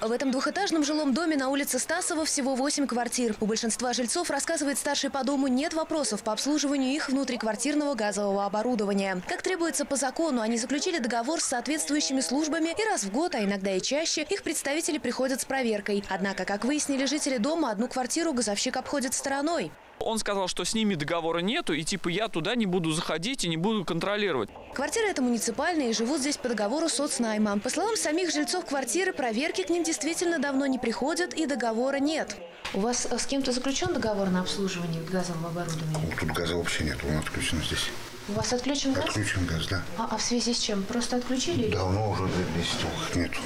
В этом двухэтажном жилом доме на улице Стасова всего 8 квартир. У большинства жильцов, рассказывает старший по дому, нет вопросов по обслуживанию их внутриквартирного газового оборудования. Как требуется по закону, они заключили договор с соответствующими службами и раз в год, а иногда и чаще, их представители приходят с проверкой. Однако, как выяснили жители дома, одну квартиру газовщик обходит стороной. Он сказал, что с ними договора нету, и типа я туда не буду заходить и не буду контролировать. Квартиры это муниципальные и живут здесь по договору соцнайма. По словам самих жильцов квартиры, проверки к ним действительно давно не приходят и договора нет. У вас э, с кем-то заключен договор на обслуживание газового оборудования? Тут газа вообще нет, он отключен здесь. У вас отключен газ? Отключен газ, да. А, а в связи с чем? Просто отключили? Давно уже лет 10 нету.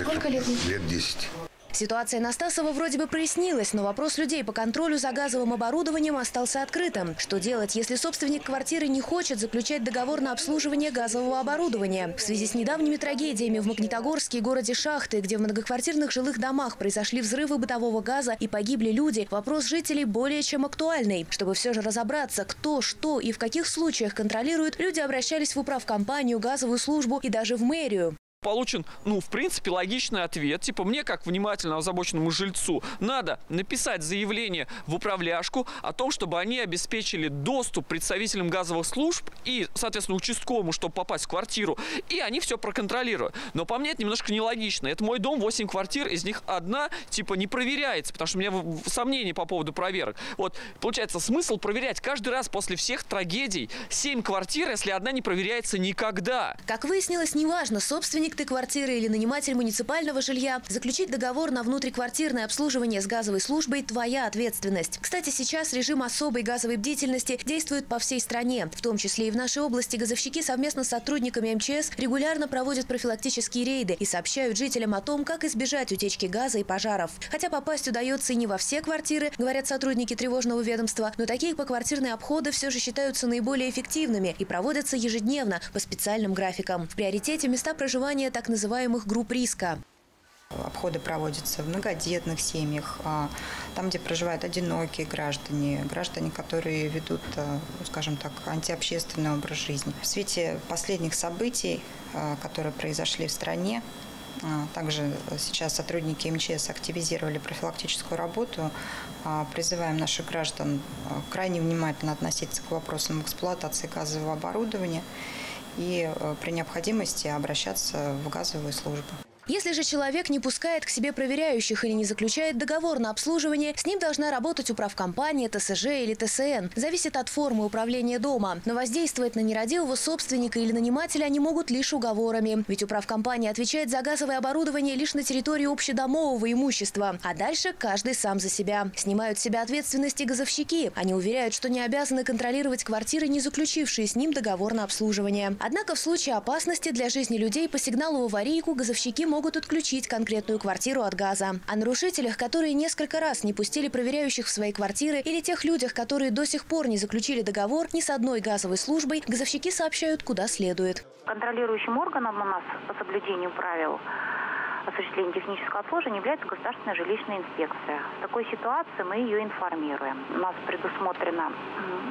Сколько лет нет? Лет 10. Ситуация на Стасова вроде бы прояснилась, но вопрос людей по контролю за газовым оборудованием остался открытым. Что делать, если собственник квартиры не хочет заключать договор на обслуживание газового оборудования? В связи с недавними трагедиями в Магнитогорске и городе Шахты, где в многоквартирных жилых домах произошли взрывы бытового газа и погибли люди, вопрос жителей более чем актуальный. Чтобы все же разобраться, кто, что и в каких случаях контролирует, люди обращались в управкомпанию, газовую службу и даже в мэрию получен, ну, в принципе, логичный ответ. Типа, мне, как внимательно озабоченному жильцу, надо написать заявление в управляшку о том, чтобы они обеспечили доступ представителям газовых служб и, соответственно, участковому, чтобы попасть в квартиру. И они все проконтролируют. Но по мне это немножко нелогично. Это мой дом, 8 квартир, из них одна, типа, не проверяется, потому что у меня сомнения по поводу проверок. Вот, получается, смысл проверять каждый раз после всех трагедий 7 квартир, если одна не проверяется никогда. Как выяснилось, неважно, собственник ты квартиры или наниматель муниципального жилья, заключить договор на внутриквартирное обслуживание с газовой службой – твоя ответственность. Кстати, сейчас режим особой газовой бдительности действует по всей стране. В том числе и в нашей области газовщики совместно с сотрудниками МЧС регулярно проводят профилактические рейды и сообщают жителям о том, как избежать утечки газа и пожаров. Хотя попасть удается и не во все квартиры, говорят сотрудники тревожного ведомства, но такие поквартирные обходы все же считаются наиболее эффективными и проводятся ежедневно по специальным графикам. В приоритете места проживания формирования так называемых групп риска. Обходы проводятся в многодетных семьях, а, там, где проживают одинокие граждане, граждане, которые ведут, а, скажем так, антиобщественный образ жизни. В свете последних событий, а, которые произошли в стране, также сейчас сотрудники МЧС активизировали профилактическую работу. Призываем наших граждан крайне внимательно относиться к вопросам эксплуатации газового оборудования и э, при необходимости обращаться в газовую службу. Если же человек не пускает к себе проверяющих или не заключает договор на обслуживание, с ним должна работать управкомпания, ТСЖ или ТСН. Зависит от формы управления дома. Но воздействовать на нерадивого собственника или нанимателя они могут лишь уговорами. Ведь управкомпания отвечает за газовое оборудование лишь на территории общедомового имущества. А дальше каждый сам за себя. Снимают с себя ответственности газовщики. Они уверяют, что не обязаны контролировать квартиры, не заключившие с ним договор на обслуживание. Однако в случае опасности для жизни людей по сигналу в аварийку газовщики могут могут отключить конкретную квартиру от газа. О нарушителях, которые несколько раз не пустили проверяющих в свои квартиры или тех людях, которые до сих пор не заключили договор ни с одной газовой службой, газовщики сообщают, куда следует. Контролирующим органом у нас по соблюдению правил осуществления технического обслуживания является государственная жилищная инспекция. В такой ситуации мы ее информируем. У нас предусмотрена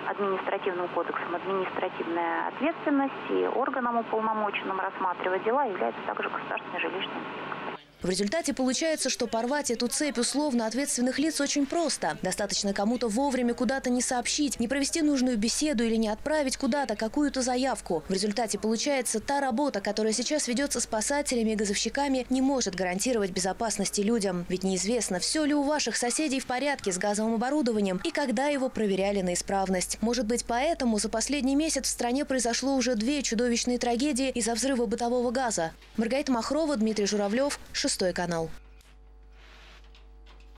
административным кодексом административная ответственность, и органом уполномоченным рассматривать дела является также государственная жилищная инспекция. В результате получается, что порвать эту цепь условно ответственных лиц очень просто. Достаточно кому-то вовремя куда-то не сообщить, не провести нужную беседу или не отправить куда-то какую-то заявку. В результате получается, та работа, которая сейчас ведется спасателями и газовщиками, не может гарантировать безопасности людям. Ведь неизвестно, все ли у ваших соседей в порядке с газовым оборудованием и когда его проверяли на исправность. Может быть, поэтому за последний месяц в стране произошло уже две чудовищные трагедии из-за взрыва бытового газа. Маргарита Махрова, Дмитрий Журавлев, Шестой канал.